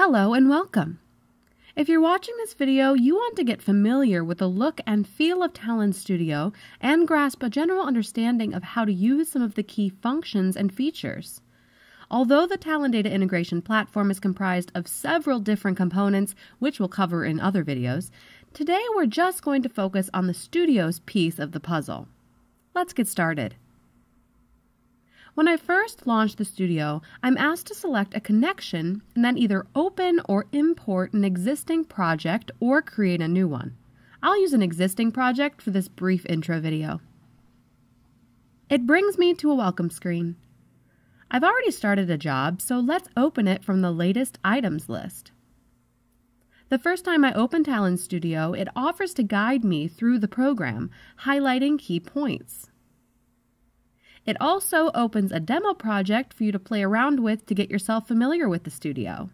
Hello and welcome. If you're watching this video, you want to get familiar with the look and feel of Talend Studio and grasp a general understanding of how to use some of the key functions and features. Although the Talend Data Integration Platform is comprised of several different components, which we'll cover in other videos, today we're just going to focus on the Studio's piece of the puzzle. Let's get started. When I first launch the studio, I'm asked to select a connection and then either open or import an existing project or create a new one. I'll use an existing project for this brief intro video. It brings me to a welcome screen. I've already started a job, so let's open it from the latest items list. The first time I open Talend Studio, it offers to guide me through the program, highlighting key points. It also opens a demo project for you to play around with to get yourself familiar with the studio.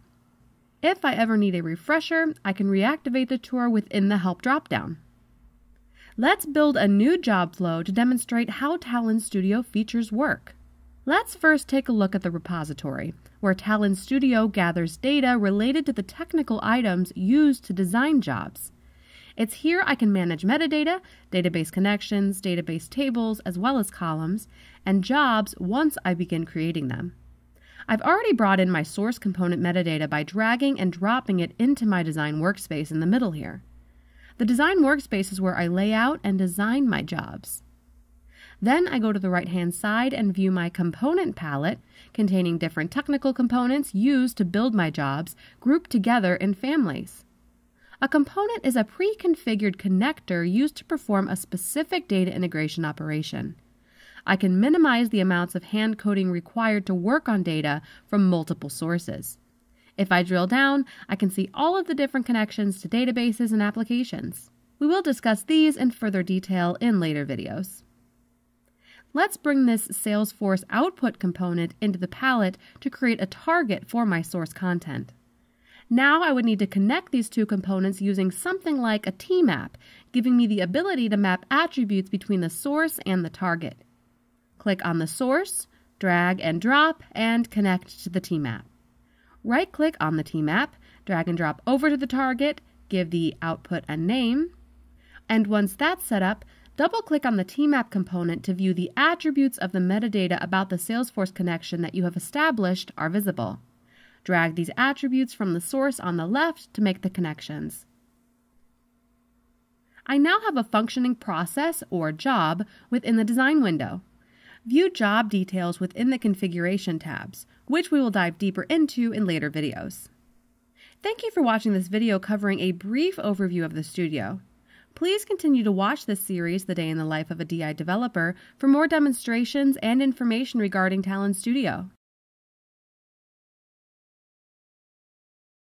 If I ever need a refresher, I can reactivate the tour within the Help dropdown. Let's build a new job flow to demonstrate how Talend Studio features work. Let's first take a look at the repository, where Talend Studio gathers data related to the technical items used to design jobs. It's here I can manage metadata, database connections, database tables, as well as columns, and jobs once I begin creating them. I've already brought in my source component metadata by dragging and dropping it into my design workspace in the middle here. The design workspace is where I lay out and design my jobs. Then I go to the right hand side and view my component palette containing different technical components used to build my jobs grouped together in families. A component is a pre configured connector used to perform a specific data integration operation. I can minimize the amounts of hand coding required to work on data from multiple sources. If I drill down, I can see all of the different connections to databases and applications. We will discuss these in further detail in later videos. Let's bring this Salesforce output component into the palette to create a target for my source content. Now I would need to connect these two components using something like a T-map, giving me the ability to map attributes between the source and the target. Click on the source, drag and drop, and connect to the T-map. Right-click on the T-map, drag and drop over to the target, give the output a name, and once that's set up, double-click on the T-map component to view the attributes of the metadata about the Salesforce connection that you have established are visible. Drag these attributes from the source on the left to make the connections. I now have a functioning process or job within the design window. View job details within the configuration tabs, which we will dive deeper into in later videos. Thank you for watching this video covering a brief overview of the studio. Please continue to watch this series, The Day in the Life of a DI Developer, for more demonstrations and information regarding Talend Studio.